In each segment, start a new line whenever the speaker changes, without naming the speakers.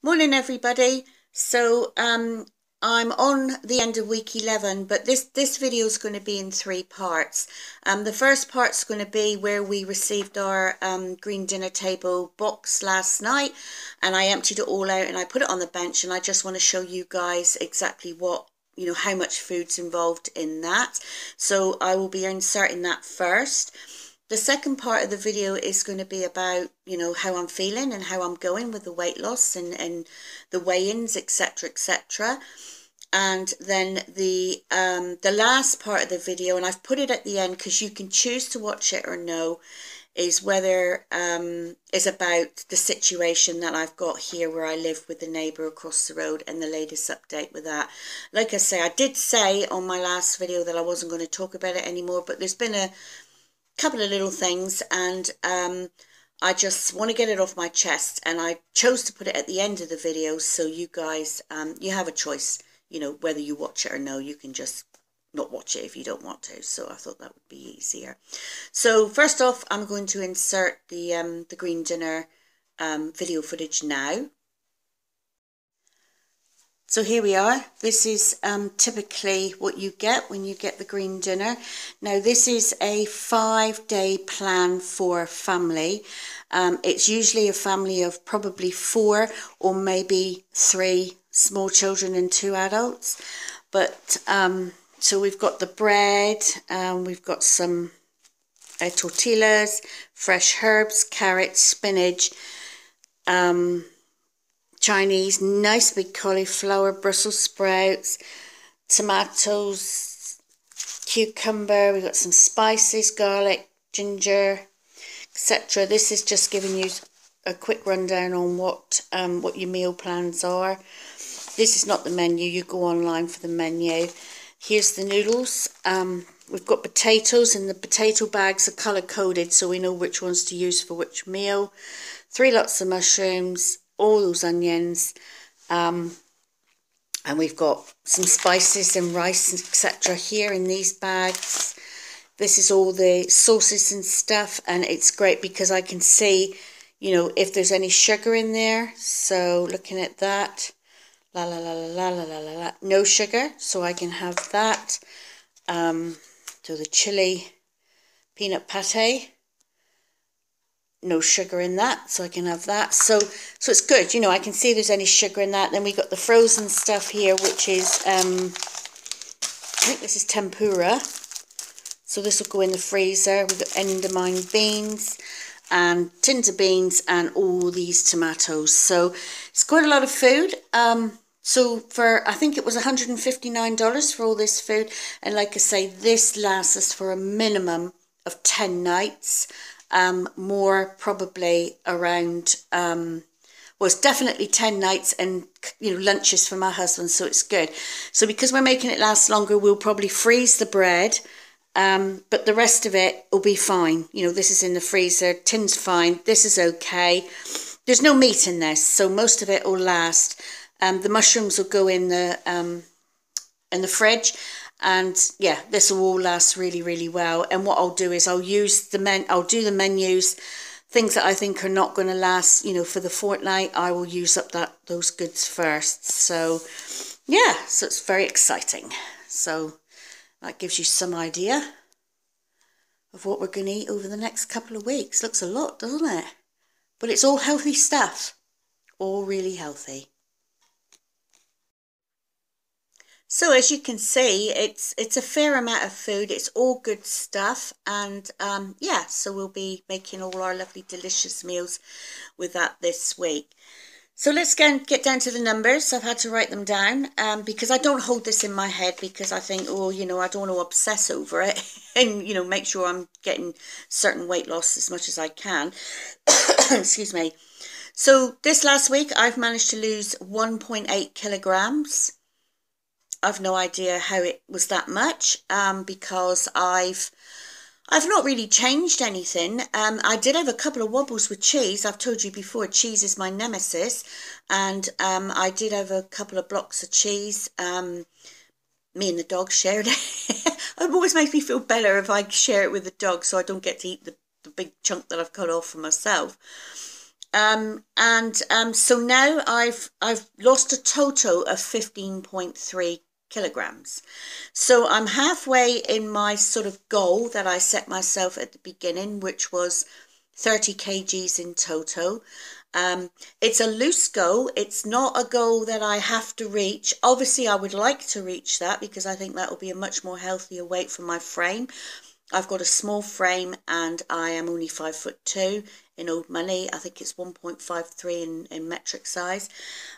Morning, everybody. So, um, I'm on the end of week 11, but this, this video is going to be in three parts. Um, the first part is going to be where we received our um, green dinner table box last night, and I emptied it all out and I put it on the bench, and I just want to show you guys exactly what you know how much food's involved in that so I will be inserting that first the second part of the video is going to be about, you know, how I'm feeling and how I'm going with the weight loss and, and the weigh-ins, etc., etc. And then the um, the last part of the video, and I've put it at the end because you can choose to watch it or no, is whether um, is about the situation that I've got here where I live with the neighbour across the road and the latest update with that. Like I say, I did say on my last video that I wasn't going to talk about it anymore, but there's been a couple of little things and um, I just want to get it off my chest and I chose to put it at the end of the video so you guys, um, you have a choice, you know, whether you watch it or no, you can just not watch it if you don't want to. So I thought that would be easier. So first off, I'm going to insert the, um, the green dinner um, video footage now. So here we are. This is um, typically what you get when you get the green dinner. Now this is a five day plan for family. Um, it's usually a family of probably four or maybe three small children and two adults. But um, so we've got the bread, um, we've got some uh, tortillas, fresh herbs, carrots, spinach, um, Chinese, nice big cauliflower, Brussels sprouts, tomatoes, cucumber, we've got some spices, garlic, ginger, etc. This is just giving you a quick rundown on what um, what your meal plans are. This is not the menu, you go online for the menu. Here's the noodles. Um, we've got potatoes and the potato bags are colour coded so we know which ones to use for which meal. Three lots of mushrooms, all those onions. Um, and we've got some spices and rice, etc. here in these bags. This is all the sauces and stuff. And it's great because I can see, you know, if there's any sugar in there. So looking at that. La la la la la la la la. No sugar. So I can have that. Um, so the chili peanut pate no sugar in that so I can have that. So so it's good you know I can see there's any sugar in that. Then we got the frozen stuff here which is um I think this is tempura. So this will go in the freezer. We've got edamame beans and tins of beans and all these tomatoes. So it's quite a lot of food. Um so for I think it was $159 for all this food. And like I say this lasts us for a minimum of 10 nights um, more probably around, um, well, definitely 10 nights and, you know, lunches for my husband, so it's good. So because we're making it last longer, we'll probably freeze the bread, um, but the rest of it will be fine. You know, this is in the freezer, tin's fine, this is okay. There's no meat in this, so most of it will last. Um, the mushrooms will go in the um, in the fridge and yeah this will all last really really well. And what I'll do is I'll use the men I'll do the menus things that I think are not going to last you know for the fortnight I will use up that those goods first. So yeah so it's very exciting. So that gives you some idea of what we're going to eat over the next couple of weeks. Looks a lot doesn't it? But it's all healthy stuff. All really healthy So as you can see, it's it's a fair amount of food. It's all good stuff. And um, yeah, so we'll be making all our lovely delicious meals with that this week. So let's get, get down to the numbers. I've had to write them down um, because I don't hold this in my head because I think, oh, you know, I don't want to obsess over it and, you know, make sure I'm getting certain weight loss as much as I can. Excuse me. So this last week, I've managed to lose 1.8 kilograms. I've no idea how it was that much um, because I've I've not really changed anything. Um, I did have a couple of wobbles with cheese. I've told you before, cheese is my nemesis. And um, I did have a couple of blocks of cheese. Um, me and the dog shared it. it always makes me feel better if I share it with the dog so I don't get to eat the, the big chunk that I've cut off for myself. Um, and um, so now I've I've lost a total of 15.3 kilograms. So I'm halfway in my sort of goal that I set myself at the beginning, which was 30 kgs in total. Um, it's a loose goal. It's not a goal that I have to reach. Obviously, I would like to reach that because I think that will be a much more healthier weight for my frame. I've got a small frame and I am only five foot two in old money. I think it's 1.53 in, in metric size.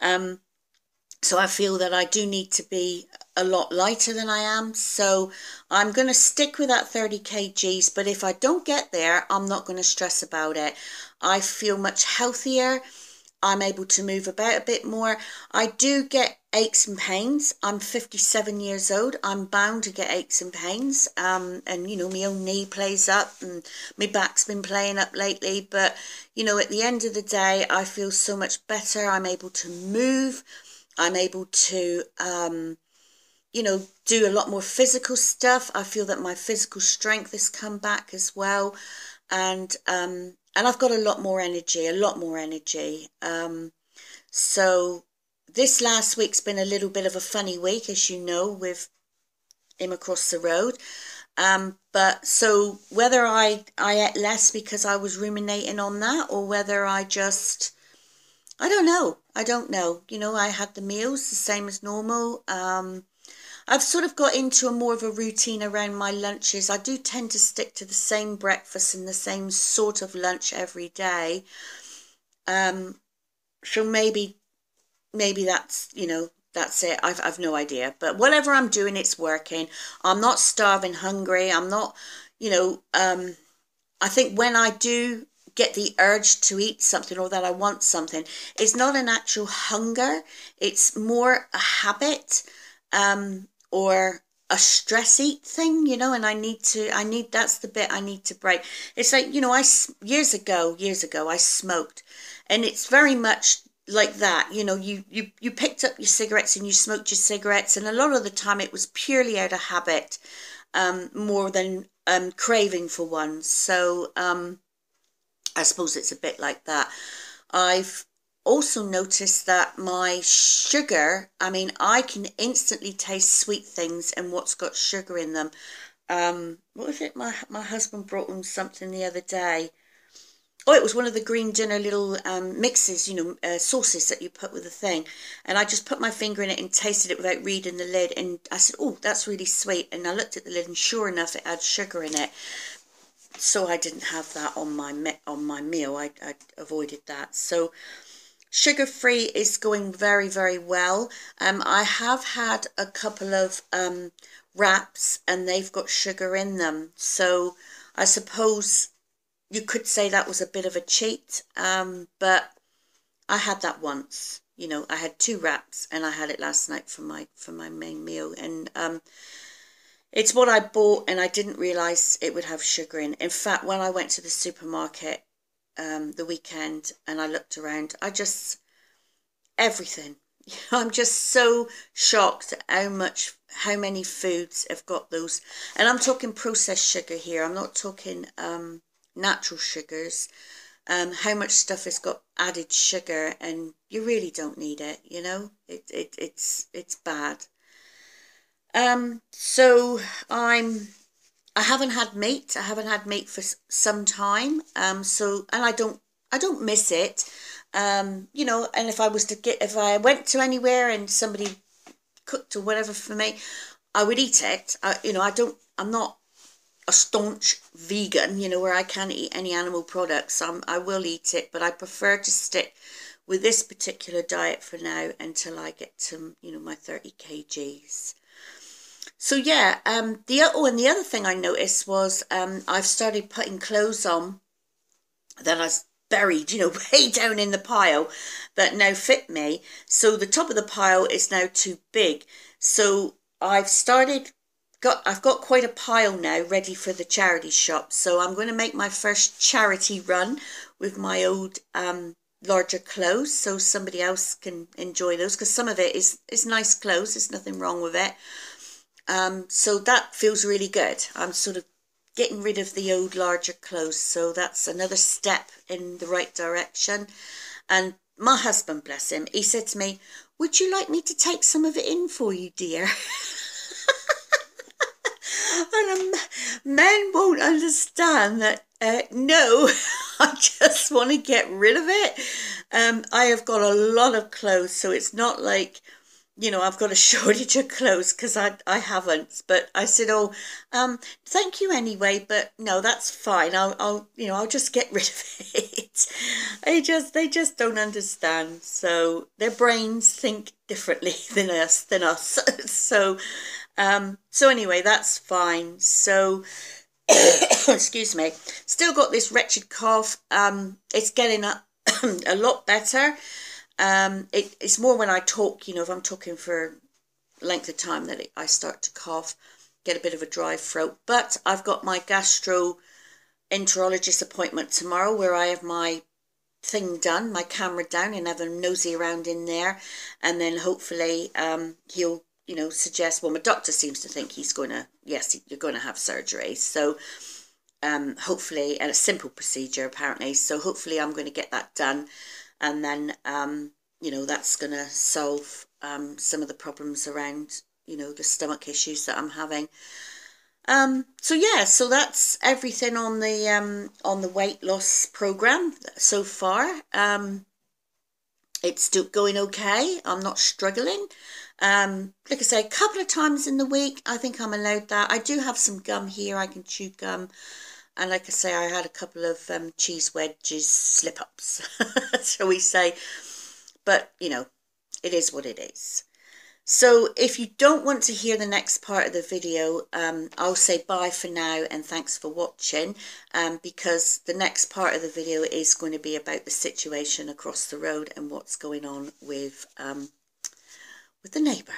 Um, so I feel that I do need to be a lot lighter than I am. So I'm going to stick with that 30 kgs. But if I don't get there, I'm not going to stress about it. I feel much healthier. I'm able to move about a bit more. I do get aches and pains. I'm 57 years old. I'm bound to get aches and pains. Um, and, you know, my own knee plays up and my back's been playing up lately. But, you know, at the end of the day, I feel so much better. I'm able to move. I'm able to, um, you know, do a lot more physical stuff. I feel that my physical strength has come back as well. And, um, and I've got a lot more energy, a lot more energy. Um, so this last week's been a little bit of a funny week, as you know, with him across the road. Um, but so whether I I ate less because I was ruminating on that, or whether I just I don't know. I don't know. You know, I had the meals the same as normal. Um, I've sort of got into a more of a routine around my lunches. I do tend to stick to the same breakfast and the same sort of lunch every day. Um, so maybe, maybe that's you know that's it. I've I've no idea. But whatever I'm doing, it's working. I'm not starving, hungry. I'm not, you know. Um, I think when I do get the urge to eat something or that I want something, it's not an actual hunger. It's more a habit. Um, or a stress eat thing, you know, and I need to, I need, that's the bit I need to break. It's like, you know, I, years ago, years ago, I smoked and it's very much like that, you know, you, you, you picked up your cigarettes and you smoked your cigarettes and a lot of the time it was purely out of habit, um, more than, um, craving for one. So, um, I suppose it's a bit like that. I've also noticed that my sugar, I mean, I can instantly taste sweet things and what's got sugar in them. Um, what was it? My, my husband brought him something the other day. Oh, it was one of the green dinner little um, mixes, you know, uh, sauces that you put with the thing. And I just put my finger in it and tasted it without reading the lid. And I said, oh, that's really sweet. And I looked at the lid and sure enough, it had sugar in it. So I didn't have that on my me- on my meal. I, I avoided that. So Sugar free is going very, very well. Um, I have had a couple of um, wraps and they've got sugar in them. So I suppose you could say that was a bit of a cheat. Um, but I had that once. You know, I had two wraps and I had it last night for my for my main meal. And um, it's what I bought and I didn't realise it would have sugar in. In fact, when I went to the supermarket um, the weekend and I looked around, I just, everything. I'm just so shocked at how much, how many foods have got those. And I'm talking processed sugar here. I'm not talking um, natural sugars. Um, how much stuff has got added sugar and you really don't need it, you know? It, it, it's, it's bad. Um, so I'm I haven't had meat. I haven't had meat for some time. Um, so and I don't I don't miss it. Um, you know, and if I was to get if I went to anywhere and somebody cooked or whatever for me, I would eat it. I, you know, I don't. I'm not a staunch vegan. You know, where I can't eat any animal products. I'm, I will eat it, but I prefer to stick with this particular diet for now until I get to you know my thirty kgs. So yeah, um, the oh, and the other thing I noticed was um, I've started putting clothes on that I've buried, you know, way down in the pile that now fit me. So the top of the pile is now too big. So I've started got I've got quite a pile now ready for the charity shop. So I'm going to make my first charity run with my old um, larger clothes so somebody else can enjoy those because some of it is is nice clothes. There's nothing wrong with it. Um, so that feels really good. I'm sort of getting rid of the old larger clothes. So that's another step in the right direction. And my husband, bless him, he said to me, Would you like me to take some of it in for you, dear? and um, men won't understand that. Uh, no, I just want to get rid of it. Um, I have got a lot of clothes, so it's not like you know, I've got a shortage of clothes because I, I haven't. But I said, oh, um, thank you anyway. But no, that's fine. I'll, I'll, you know, I'll just get rid of it. they just, they just don't understand. So their brains think differently than us, than us. so, um, so anyway, that's fine. So, excuse me. Still got this wretched cough. Um, it's getting a, a lot better. Um, it, it's more when I talk, you know, if I'm talking for length of time that it, I start to cough, get a bit of a dry throat. But I've got my gastroenterologist appointment tomorrow where I have my thing done, my camera down, and have a nosy around in there, and then hopefully um, he'll, you know, suggest. Well, my doctor seems to think he's going to. Yes, you're going to have surgery, so. Um, hopefully, and a simple procedure apparently. So hopefully, I'm going to get that done and then um, you know that's going to solve um, some of the problems around you know the stomach issues that I'm having. Um, so yeah, so that's everything on the um, on the weight loss program so far. Um, it's still going okay. I'm not struggling. Um, like I say, a couple of times in the week, I think I'm allowed that. I do have some gum here. I can chew gum. And like I say, I had a couple of um, cheese wedges slip ups, shall we say. But, you know, it is what it is. So if you don't want to hear the next part of the video, um, I'll say bye for now and thanks for watching um, because the next part of the video is going to be about the situation across the road and what's going on with, um, with the neighbour.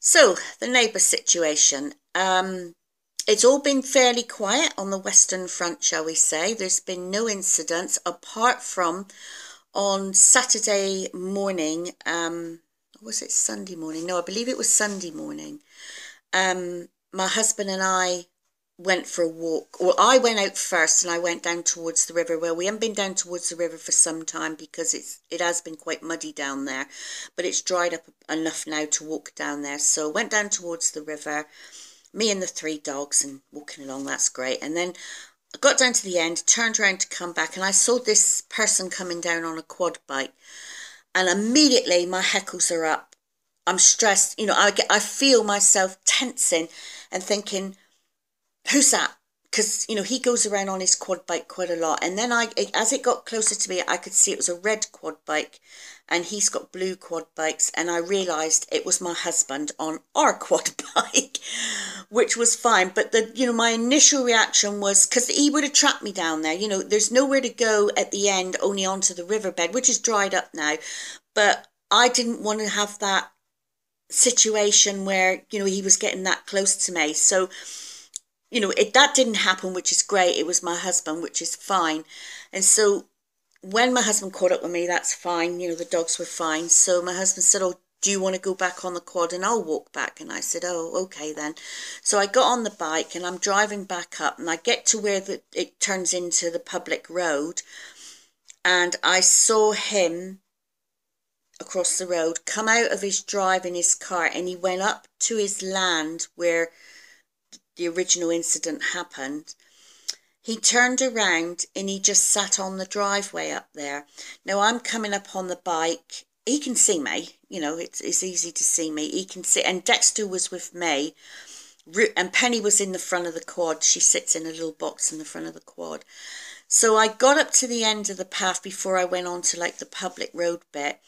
So, the neighbour situation. Um, it's all been fairly quiet on the Western Front, shall we say. There's been no incidents apart from on Saturday morning. Um, was it Sunday morning? No, I believe it was Sunday morning. Um, my husband and I went for a walk. Well, I went out first and I went down towards the river. Well, we haven't been down towards the river for some time because it's it has been quite muddy down there, but it's dried up enough now to walk down there. So went down towards the river, me and the three dogs and walking along. That's great. And then I got down to the end, turned around to come back, and I saw this person coming down on a quad bike, and immediately my heckles are up. I'm stressed. You know, I get I feel myself tensing and thinking who's that? Because, you know, he goes around on his quad bike quite a lot. And then I, as it got closer to me, I could see it was a red quad bike and he's got blue quad bikes. And I realised it was my husband on our quad bike, which was fine. But the, you know, my initial reaction was because he would have trapped me down there. You know, there's nowhere to go at the end, only onto the riverbed, which is dried up now. But I didn't want to have that situation where, you know, he was getting that close to me. So, you know, it, that didn't happen, which is great. It was my husband, which is fine. And so when my husband caught up with me, that's fine. You know, the dogs were fine. So my husband said, Oh, do you want to go back on the quad and I'll walk back? And I said, Oh, okay then. So I got on the bike and I'm driving back up and I get to where the, it turns into the public road. And I saw him across the road come out of his drive in his car and he went up to his land where the original incident happened, he turned around and he just sat on the driveway up there. Now I'm coming up on the bike. He can see me, you know, it's, it's easy to see me. He can see, and Dexter was with me, and Penny was in the front of the quad. She sits in a little box in the front of the quad. So I got up to the end of the path before I went on to like the public road bit.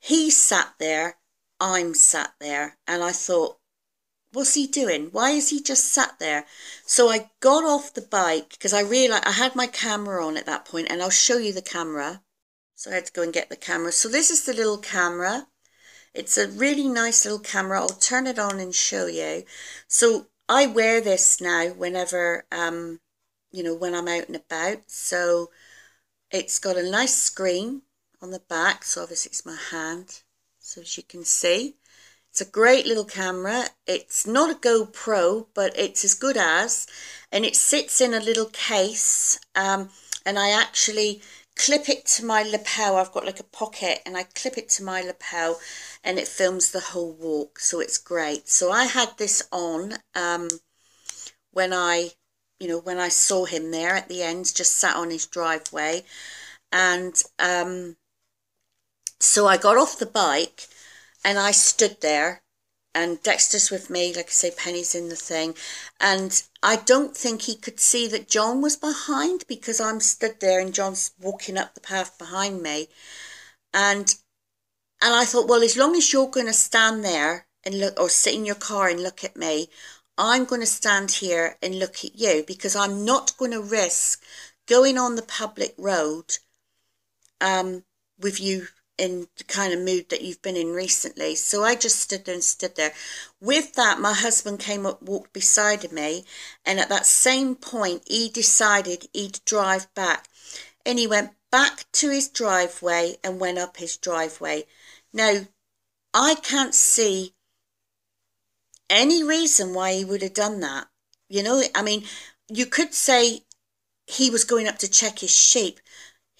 He sat there, I'm sat there, and I thought, what's he doing? Why is he just sat there? So I got off the bike because I realized I had my camera on at that point and I'll show you the camera. So I had to go and get the camera. So this is the little camera. It's a really nice little camera. I'll turn it on and show you. So I wear this now whenever, um, you know, when I'm out and about. So it's got a nice screen on the back. So obviously it's my hand. So as you can see, It's a great little camera. It's not a GoPro, but it's as good as, and it sits in a little case. Um, and I actually clip it to my lapel. I've got like a pocket, and I clip it to my lapel, and it films the whole walk. So it's great. So I had this on um, when I, you know, when I saw him there at the end, just sat on his driveway, and um, so I got off the bike and I stood there and Dexter's with me, like I say, Penny's in the thing. And I don't think he could see that John was behind because I'm stood there and John's walking up the path behind me. And and I thought, well, as long as you're going to stand there and look or sit in your car and look at me, I'm going to stand here and look at you because I'm not going to risk going on the public road um, with you in the kind of mood that you've been in recently. So I just stood there and stood there. With that, my husband came up, walked beside me, and at that same point, he decided he'd drive back. And he went back to his driveway and went up his driveway. Now, I can't see any reason why he would have done that. You know, I mean, you could say he was going up to check his sheep,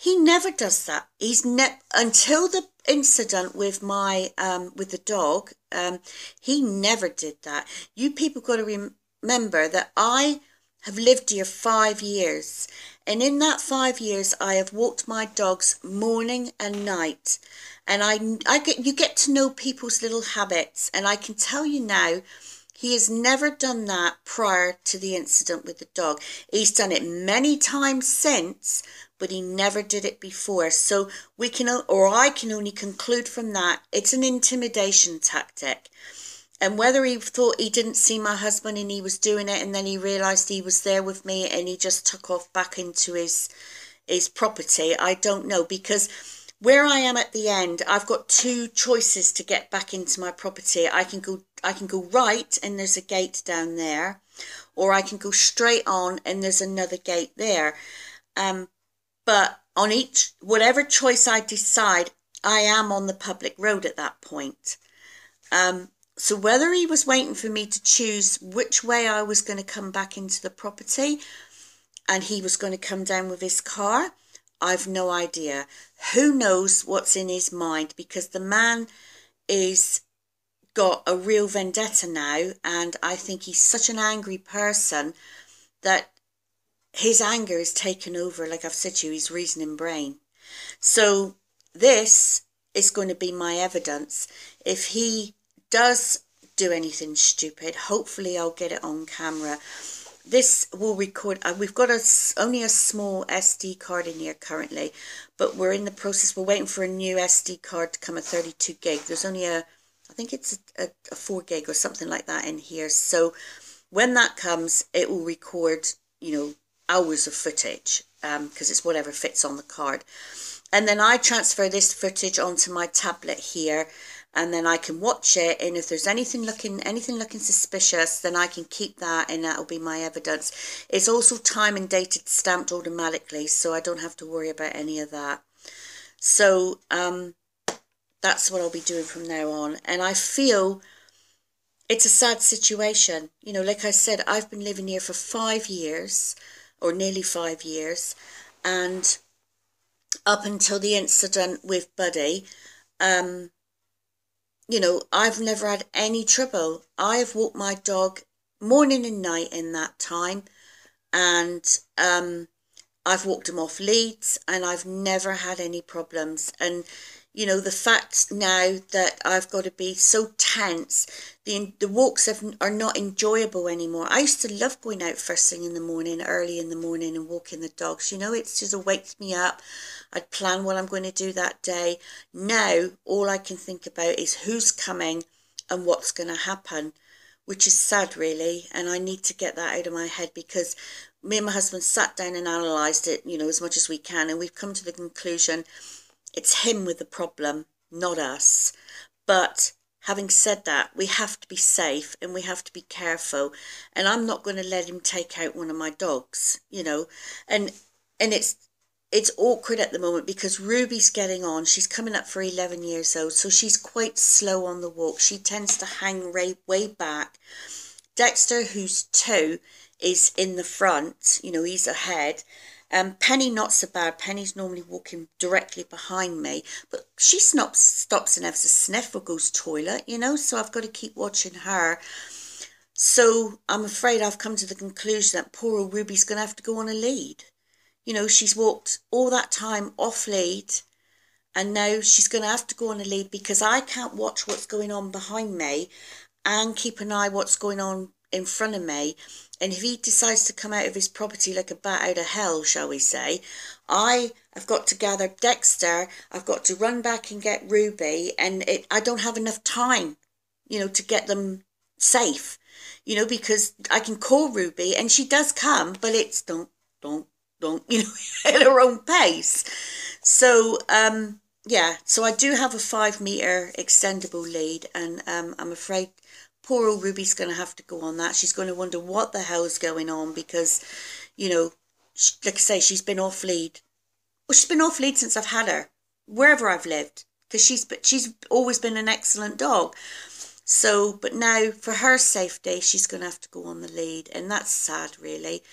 he never does that. He's ne- until the incident with my um, with the dog. Um, he never did that. You people got to rem- remember that I have lived here five years, and in that five years, I have walked my dogs morning and night, and I I get you get to know people's little habits, and I can tell you now. He has never done that prior to the incident with the dog. He's done it many times since, but he never did it before. So we can, or I can only conclude from that, it's an intimidation tactic. And whether he thought he didn't see my husband and he was doing it, and then he realised he was there with me and he just took off back into his his property, I don't know because where I am at the end, I've got two choices to get back into my property. I can go I can go right and there's a gate down there, or I can go straight on and there's another gate there. Um, but on each, whatever choice I decide, I am on the public road at that point. Um, so whether he was waiting for me to choose which way I was going to come back into the property and he was going to come down with his car, I've no idea. Who knows what's in his mind because the man is got a real vendetta now and I think he's such an angry person that his anger is taken over, like I've said to you, his reasoning brain. So this is going to be my evidence. If he does do anything stupid, hopefully I'll get it on camera. This will record, uh, we've got a, only a small SD card in here currently, but we're in the process, we're waiting for a new SD card to come, a 32 gig. There's only a, I think it's a, a, a 4 gig or something like that in here. So when that comes, it will record, you know, hours of footage because um, it's whatever fits on the card. And then I transfer this footage onto my tablet here and then I can watch it and if there's anything looking anything looking suspicious then I can keep that and that'll be my evidence. It's also time and dated stamped automatically so I don't have to worry about any of that. So um, that's what I'll be doing from now on and I feel it's a sad situation. You know, like I said, I've been living here for five years or nearly five years. And up until the incident with Buddy, um, you know, I've never had any trouble. I've walked my dog morning and night in that time, and um, I've walked him off leads, and I've never had any problems. And you know the fact now that I've got to be so tense the the walks have, are not enjoyable anymore. I used to love going out first thing in the morning early in the morning and walking the dogs. You know it just wakes me up. I'd plan what I'm going to do that day. Now all I can think about is who's coming and what's going to happen which is sad really and I need to get that out of my head because me and my husband sat down and analysed it you know as much as we can and we've come to the conclusion it's him with the problem, not us. But having said that, we have to be safe and we have to be careful. And I'm not going to let him take out one of my dogs, you know. And and it's it's awkward at the moment because Ruby's getting on. She's coming up for 11 years old, so she's quite slow on the walk. She tends to hang way, way back. Dexter, who's two, is in the front. You know, he's ahead. Um, Penny, not so bad. Penny's normally walking directly behind me, but she stops, stops and has a sniff or goes toilet, you know, so I've got to keep watching her. So I'm afraid I've come to the conclusion that poor old Ruby's going to have to go on a lead. You know, she's walked all that time off lead, and now she's going to have to go on a lead because I can't watch what's going on behind me and keep an eye what's going on in front of me. And if he decides to come out of his property like a bat out of hell, shall we say, I have got to gather Dexter, I've got to run back and get Ruby, and it, I don't have enough time, you know, to get them safe, you know, because I can call Ruby and she does come, but it's don't, don't, don't, you know, at her own pace. So, um, yeah, so I do have a five meter extendable lead, and um, I'm afraid poor old Ruby's going to have to go on that. She's going to wonder what the hell's going on because, you know, she, like I say, she's been off lead. Well, she's been off lead since I've had her, wherever I've lived, because she's but she's always been an excellent dog. So, but now for her safety, she's going to have to go on the lead, and that's sad, really.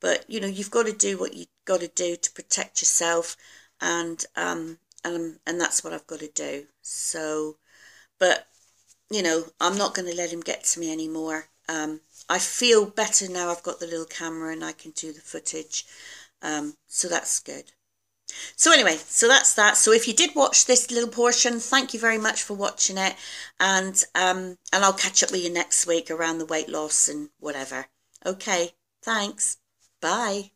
But you know, you've got to do what you've got to do to protect yourself, and um, and and that's what I've got to do. So, but you know, I'm not going to let him get to me anymore. Um, I feel better now I've got the little camera and I can do the footage. Um, so that's good. So anyway, so that's that. So if you did watch this little portion, thank you very much for watching it. And, um, and I'll catch up with you next week around the weight loss and whatever. Okay, thanks. Bye.